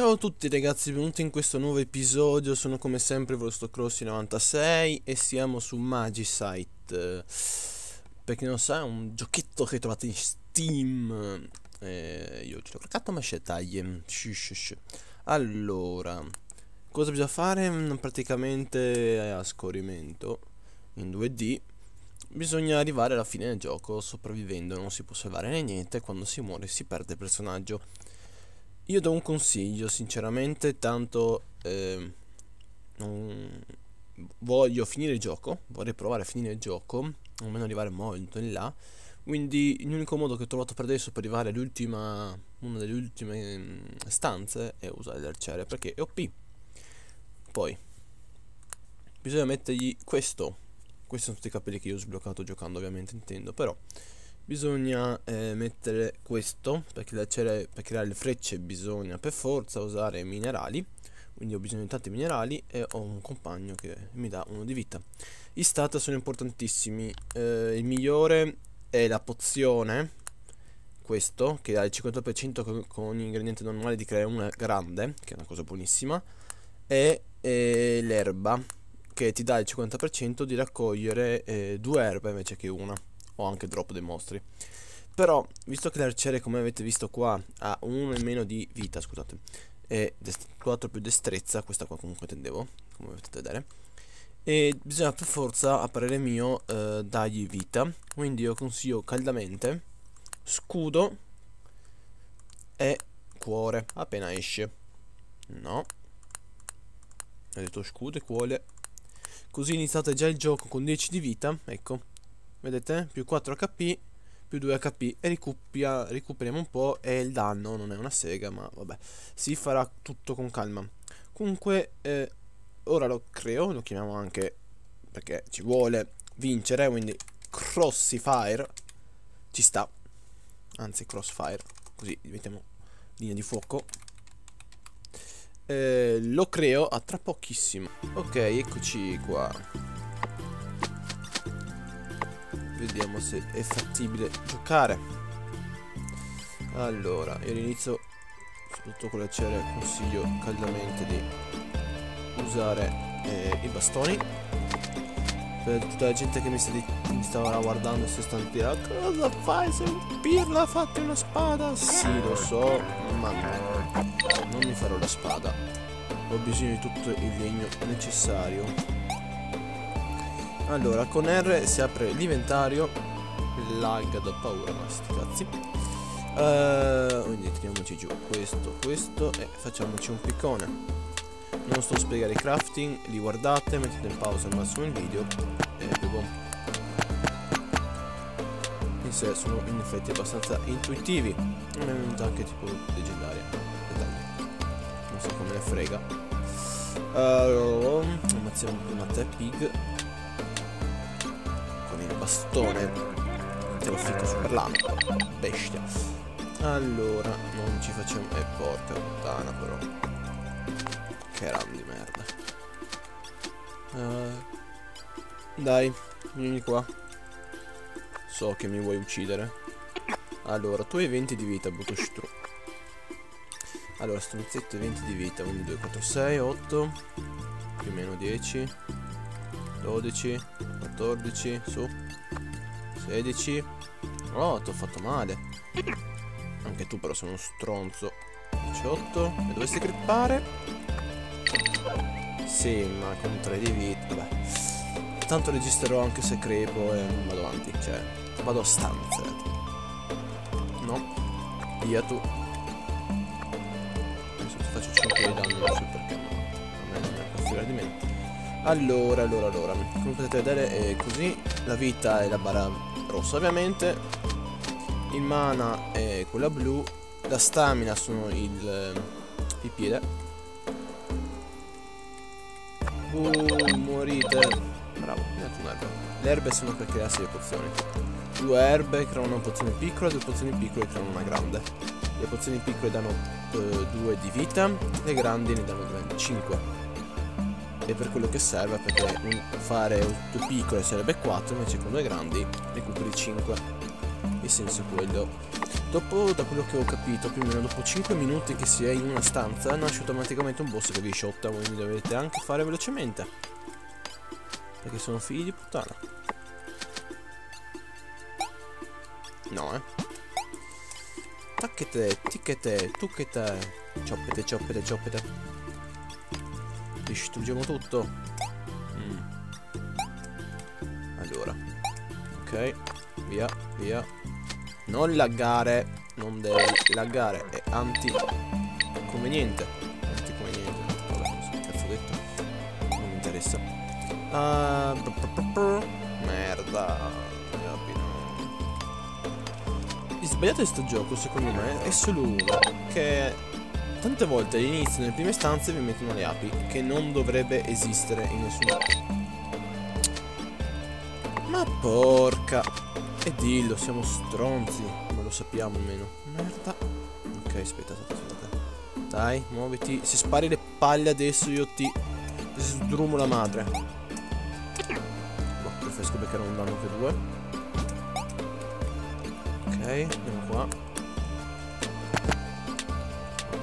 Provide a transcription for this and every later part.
Ciao a tutti ragazzi, benvenuti in questo nuovo episodio, sono come sempre vostro Crossi96 e siamo su Magicite. Per chi non sa è un giochetto che trovate in Steam. Eh, Io ce l'ho cliccato ma c'è taglie Allora, cosa bisogna fare? Mm, praticamente a scorrimento in 2D Bisogna arrivare alla fine del gioco sopravvivendo, non si può salvare né niente Quando si muore si perde il personaggio io do un consiglio, sinceramente, tanto eh, non voglio finire il gioco, vorrei provare a finire il gioco, almeno arrivare molto in là. Quindi l'unico modo che ho trovato per adesso per arrivare all'ultima, una delle ultime mm, stanze è usare l'arciere perché è OP. Poi bisogna mettergli questo. Questi sono tutti i capelli che io ho sbloccato giocando, ovviamente intendo, però bisogna eh, mettere questo perché per creare le frecce bisogna per forza usare minerali quindi ho bisogno di tanti minerali e ho un compagno che mi dà uno di vita. I stat sono importantissimi eh, il migliore è la pozione questo che ha il 50% con, con gli ingredienti normali di creare una grande che è una cosa buonissima e, e l'erba che ti dà il 50% di raccogliere eh, due erbe invece che una o anche drop dei mostri. Però, visto che l'arciere, come avete visto qua, ha uno in meno di vita, scusate, e 4 più destrezza, questa qua comunque tendevo, come potete vedere, e bisogna per forza, a parere mio, eh, dargli vita. Quindi io consiglio caldamente scudo e cuore appena esce. No. Ho detto scudo e cuore. Così iniziate già il gioco con 10 di vita, ecco vedete? Più 4 hp più 2 hp e recupia, recuperiamo un po' e il danno non è una sega ma vabbè si farà tutto con calma. Comunque eh, ora lo creo lo chiamiamo anche perché ci vuole vincere quindi crossfire ci sta. Anzi crossfire così diventiamo linea di fuoco. Eh, lo creo a tra pochissimo. Ok eccoci qua Vediamo se è fattibile giocare. Allora, io all'inizio, soprattutto con l'acciaio, consiglio caldamente di usare eh, i bastoni. Per tutta la gente che mi, sta di, mi stava guardando si stanno tirando Cosa fai? Sei un pirla, fatti una spada Sì, lo so, ma non mi farò la spada Ho bisogno di tutto il legno necessario allora, con R si apre l'inventario. Lag da paura, ma sti cazzi. Uh, quindi tiriamoci giù questo, questo e facciamoci un piccone. Non sto a spiegare i crafting, li guardate, mettete in pausa al massimo il video e boh. In sé sono in effetti abbastanza intuitivi. Non è venuta anche tipo leggendaria. Non so come ne frega. Uh, ammazziamo prima te pig bastone. Lo ficco su per là bestia. Allora non ci facciamo e eh, porca puttana però. Che ram di merda. Uh, dai vieni qua. So che mi vuoi uccidere. Allora tu hai 20 di vita Butostru allora stronzetto hai 20 di vita 1 2 4 6 8 più o meno 10 12 14 su 16 Oh, ti ho fatto male. Anche tu però sei uno stronzo. 18 E dovresti creppare Sì, ma con 3 di vita Vabbè. Tanto registrerò anche se crepo e vado avanti Cioè, vado a stanze No. Via tu. Adesso ti faccio 5 di danno Non so perché ma A me non è di meno allora, allora, allora, come potete vedere è così, la vita è la barra rossa ovviamente. Il mana è quella blu la stamina sono il, eh, il piede. Uh, morite. Bravo le erbe sono per crearsi le pozioni. Due erbe creano una pozione piccola due pozioni piccole creano una grande. Le pozioni piccole danno 2 uh, di vita le grandi ne danno 5 è per quello che serve perché fare due piccole sarebbe 4 invece con due grandi recuperi 5 il senso è quello. Dopo, da quello che ho capito, più o meno dopo 5 minuti che si è in una stanza, nasce automaticamente un boss che vi shotta, quindi dovete anche fare velocemente. Perché sono figli di puttana. No, eh. Tacchete, ticchete, tucchete. Cioppete, cioppete, cioppete. Distruggiamo tutto. Mm. Allora. Ok. Via, via. Non laggare. Non devi laggare. È anti-conveniente. Anti-conveniente. Vabbè, cosa cazzo ho detto. Non mi interessa. Uh, merda sbagliato di sto gioco, secondo me, è solo uno, che tante volte all'inizio, nelle prime stanze, vi mettono le api, che non dovrebbe esistere in nessun... Ma porca! E dillo, siamo stronzi, ma lo sappiamo almeno. Merda. Ok, aspetta, aspetta, aspetta. Dai, muoviti. Se spari le palle adesso io ti... sdrumo la madre. Boh, preferisco beccare un danno che due andiamo qua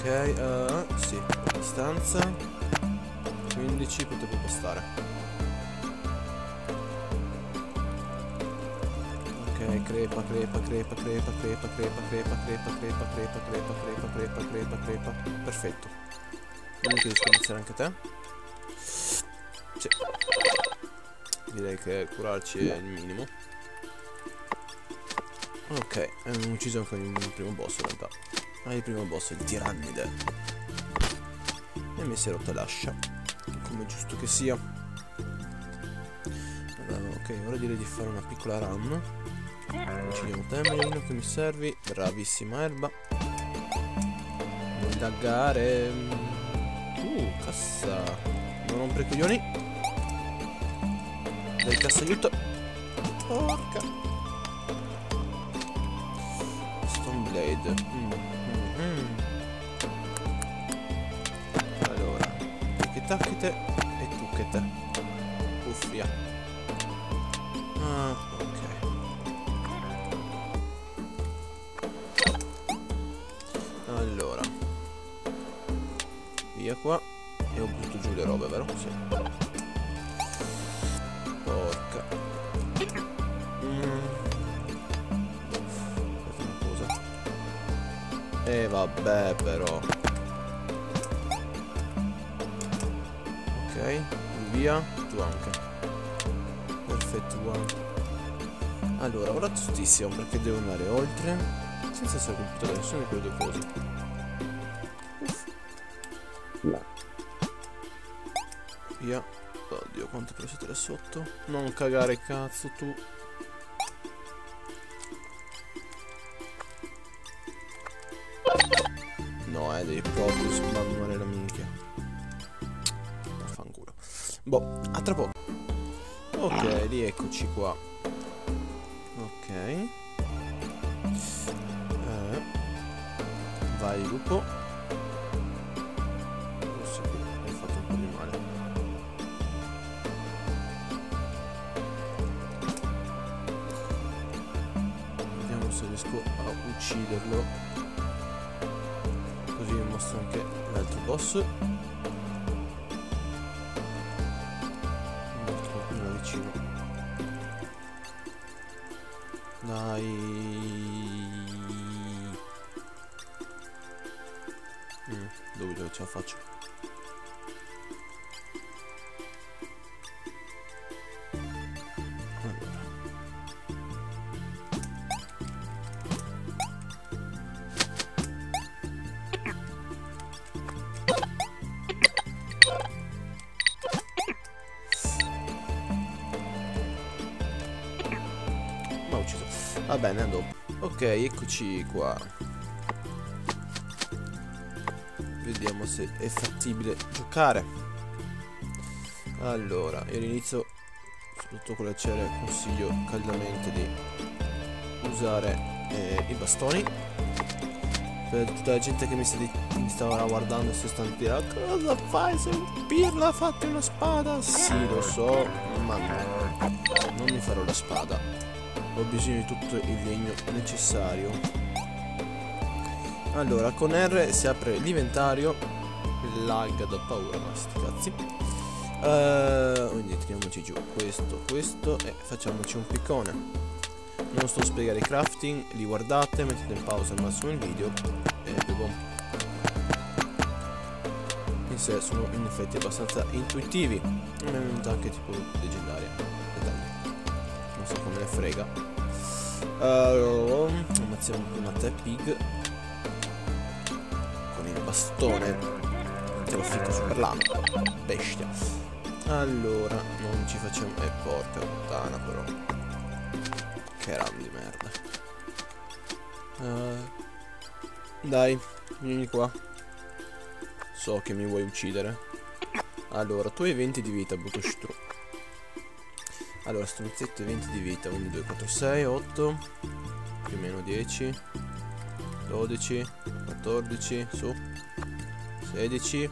ok uh, sì distanza 15 potrebbe bastare ok crepa crepa crepa crepa crepa crepa crepa crepa crepa crepa crepa crepa crepa crepa crepa perfetto quindi riesco a iniziare anche te sì direi che curarci è il minimo Ok, abbiamo ucciso anche il primo boss in realtà. Il primo boss è il tirannide. E mi si è rotta l'ascia. Come giusto che sia. Allora, ok, ora direi di fare una piccola run. Uccidiamo te, Melino, che mi servi. Bravissima erba. Non laggare. Uh, cassa. Non rompere i coglioni. Dai, cassa aiuto. Porca. Blade. Mm, mm, tacchete e tucchete. Uffia. Ah, ok. Allora. Via qua. E ho butto giù le robe, vero? Sì. E eh, vabbè però. Via, tu anche. Perfetto. Allora, ora tostissimo perché devo andare oltre. Senza essere da nessuna di quelle due cose. Via. Oddio, quanto preso là sotto. Non cagare cazzo tu. eh, devi proprio sbandonare la minchia. Boh, a tra poco. Ok, rieccoci qua. Ok. Eh. Vai, lupo. Forse qui hai fatto un po' di male. Vediamo se riesco a ucciderlo così vi mostro anche l'altro boss dai mm, dove ce la faccio Va bene, dopo. Ok, eccoci qua. Vediamo se è fattibile giocare. Allora, io all'inizio, soprattutto con le cere, consiglio caldamente di usare eh, i bastoni. Per tutta la gente che mi, sta di, mi stava guardando e si stanno tirando Cosa fai? Sei un pirla, fatti una spada Sì, lo so, ma no Non mi farò la spada ho bisogno di tutto il legno necessario. Allora con R si apre l'inventario. Lag da paura ma sti cazzi. Uh, quindi tiriamoci giù. Questo questo e facciamoci un piccone. Non sto a spiegare i crafting li guardate mettete in pausa al massimo il video e bevo sé sono in effetti abbastanza intuitivi. È venuta anche tipo leggendaria non so come ne frega allora ammazziamo prima te pig. Con il bastone. Te lo ficco su per là. Bestia. Allora non ci facciamo eh porca puttana però. Che ram di merda. Uh, dai vieni qua. So che mi vuoi uccidere. Allora, tu hai 20 di vita, brutto stru. Allora, stronzetto hai 20 di vita, quindi 2, 4, 6, 8, più o meno 10, 12, 14, su, 16.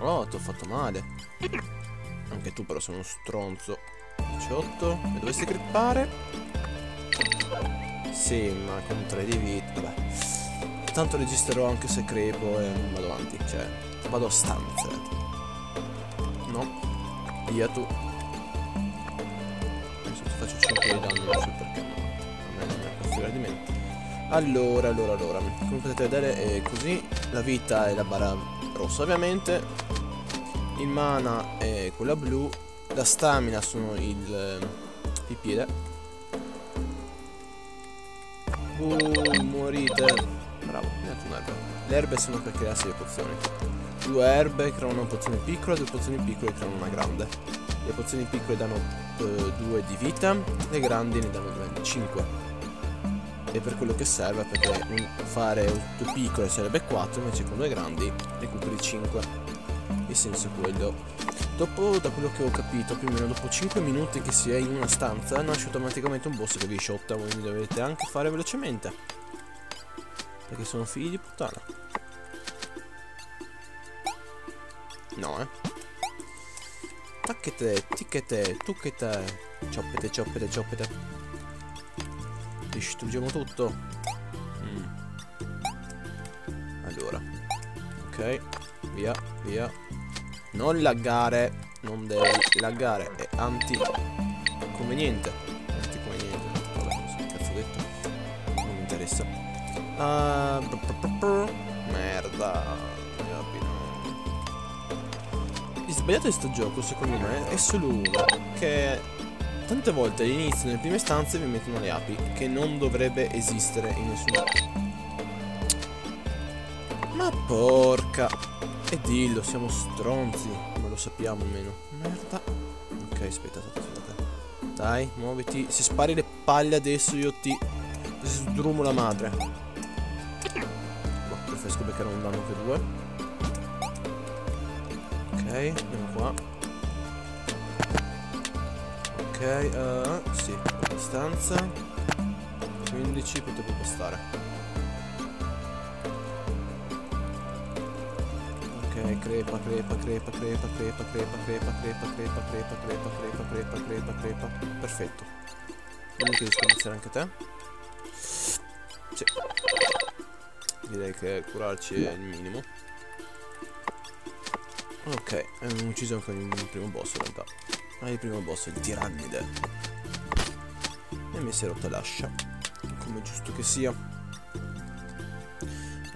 Oh, ti ho fatto male. Anche tu però sei uno stronzo. 18, e dovresti creppare? Sì, ma con 3 di vita, vabbè. Tanto registrerò anche se crepo e vado avanti, cioè vado a stanze. No, via tu. Faccio 5 di danno, non perché, ma a. Allora, allora, allora, come potete vedere è così, la vita è la barra rossa ovviamente, il mana è quella blu, la stamina sono il, il piede. Uh, morite. Bravo, neanche un'erba. Le erbe sono per crearsi le pozioni. Due erbe creano una pozione piccola, due pozioni piccole creano una grande. Le pozioni piccole danno 2 uh, di vita, le grandi ne danno 5. E per quello che serve, perché fare due piccole sarebbe 4, invece con due grandi recuperi 5. Il senso è quello. Dopo, da quello che ho capito, più o meno dopo 5 minuti che si è in una stanza, nasce automaticamente un boss che vi shotta, quindi dovete anche fare velocemente. Perché sono figli di puttana. No, eh. Tacchete, ticchete, tucchete. Cioppete, cioppete, cioppete. Distruggiamo tutto. Mm. Allora. Ok. Via, via. Non laggare. Non devi laggare. È anti-conveniente. Anti-conveniente. Cosa cazzo ho detto? Non mi interessa. Uh, merda. Sbagliato di sto gioco, secondo me, è solo uno. Che tante volte all'inizio, nelle prime stanze, vi mettono le api. Che non dovrebbe esistere in nessun Ma porca. E dillo, siamo stronzi. Ma lo sappiamo almeno. Merda. Ok, aspetta, aspetta. Dai, muoviti. Se spari le palle adesso io ti sdrumo la madre preferisco beccare un danno che due andiamo qua ok uh, sì a distanza 15 potrebbe bastare ok crepa crepa crepa crepa crepa crepa crepa crepa crepa crepa crepa crepa crepa crepa crepa perfetto quindi riesco a iniziare anche te sì direi che curarci è il minimo ok abbiamo ucciso anche il primo boss in realtà. Ah, il primo boss è il tirannide. E mi si è rotta l'ascia come giusto che sia.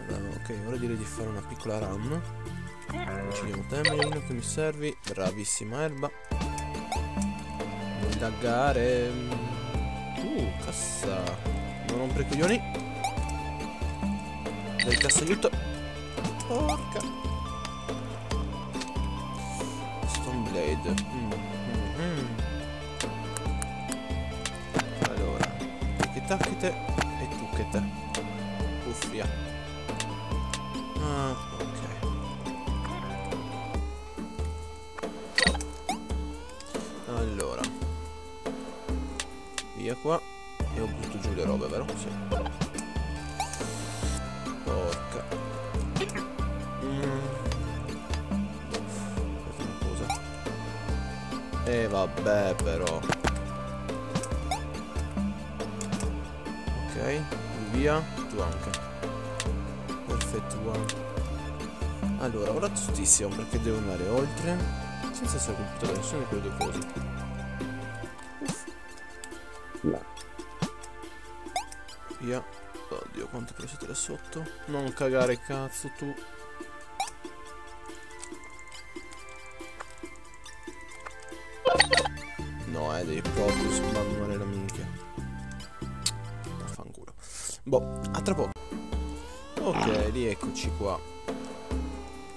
Allora, ok ora direi di fare una piccola run. Uccidiamo te Melino che mi servi. Bravissima erba. Non laggare uh cassa. Non rompere i coglioni. Del castelletto porca Mm, mm, mm. Allora, che tacchite e tu che te. Cuffia. Ah, ok. Allora. Via qua. E ho butto giù le robe, vero? Sì. Vabbè però via, tu anche. Perfetto, buono. Allora, ora tostissimo perché devo andare oltre senza essere colpito da nessuna di quelle due cose. Uff. Via. Oddio, quanto preso là sotto. Non cagare cazzo tu. Devi proprio sbandonare la minchia. Fanculo. Boh, a tra poco. Ok, rieccoci qua.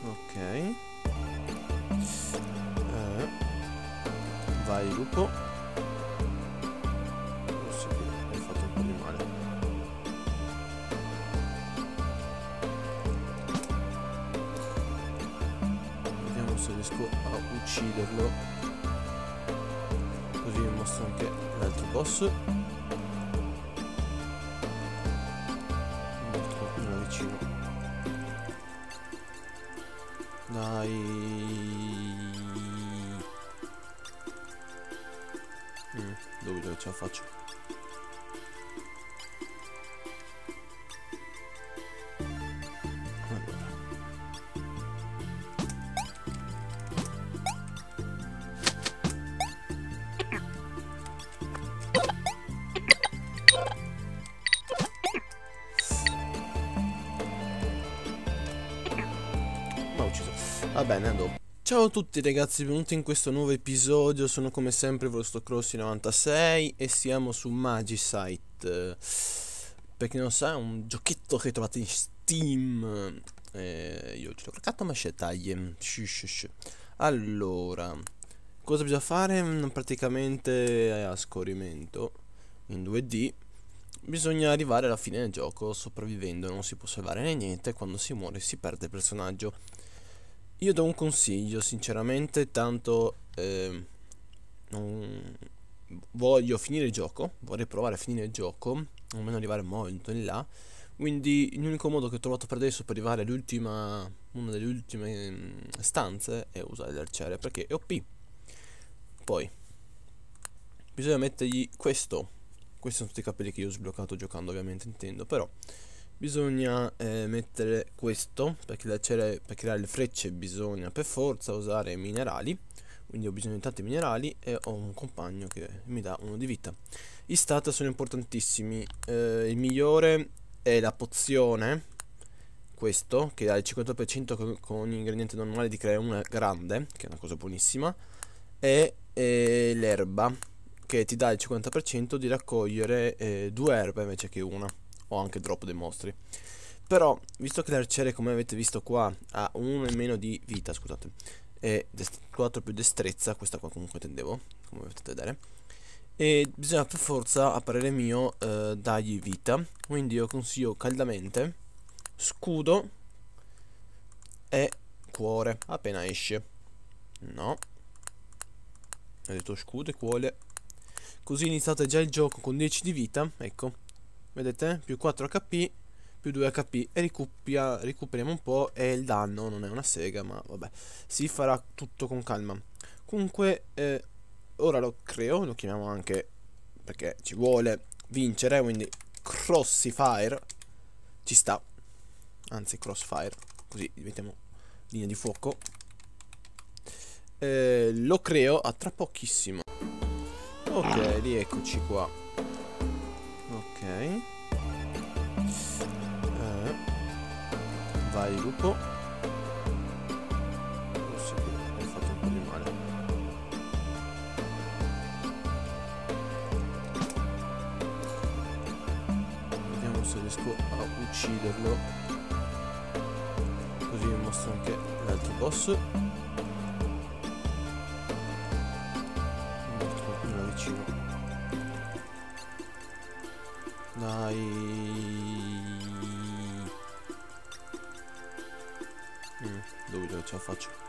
Ok. Eh. Vai, lupo. Forse qui hai fatto un po' di male. Vediamo se riesco a ucciderlo. Mostro anche l'altro boss. Qualcuno vicino. Dai. Mm, dubito che ce la faccio. Bene, dopo. Ciao a tutti ragazzi, benvenuti in questo nuovo episodio, sono come sempre vostro Crossi96 e siamo su Magicite. Per chi non sa è un giochetto che trovate in Steam, eh, io ce l'ho caricato ma c'è taglie. Allora, cosa bisogna fare? Mm, Praticamente a scorrimento in 2D bisogna arrivare alla fine del gioco sopravvivendo, non si può salvare né niente, quando si muore si perde il personaggio. Io do un consiglio, sinceramente, tanto eh, non voglio finire il gioco, vorrei provare a finire il gioco, almeno arrivare molto in là. Quindi l'unico modo che ho trovato per adesso per arrivare all'ultima, una delle ultime mm, stanze è usare l'arciere perché è OP. Poi bisogna mettergli questo. Questi sono tutti i capelli che io ho sbloccato giocando, ovviamente intendo, però bisogna eh, mettere questo perché, l'arciere- per creare le frecce bisogna per forza usare minerali. Quindi ho bisogno di tanti minerali e ho un compagno che mi dà uno di vita. I stat sono importantissimi. Eh, il migliore è la pozione questo che ha il 50% con, con ingrediente normale di creare una grande che è una cosa buonissima e, e l'erba che ti dà il 50% di raccogliere eh, due erbe invece che una o anche drop dei mostri. Però, visto che l'arciere, come avete visto qua, ha uno in meno di vita, scusate, e 4 più destrezza, questa qua comunque tendevo, come potete vedere, e bisogna per forza, a parere mio, eh, dargli vita. Quindi io consiglio caldamente scudo e cuore appena esce. No. Ho detto scudo e cuore. Così iniziate già il gioco con 10 di vita, ecco vedete? Più 4 HP più 2 HP e recupia, recuperiamo un po' e il danno non è una sega ma vabbè si farà tutto con calma. Comunque eh, ora lo creo lo chiamiamo anche perché ci vuole vincere quindi crossfire ci sta. Anzi crossfire così diventiamo linea di fuoco. Eh, lo creo a tra pochissimo. Ok rieccoci qua Ok. Eh. Vai lupo. Forse qui hai fatto un po' di male. Vediamo se riesco a ucciderlo. Così vi mostro anche l'altro boss. Dai. Mm, dubito che ce la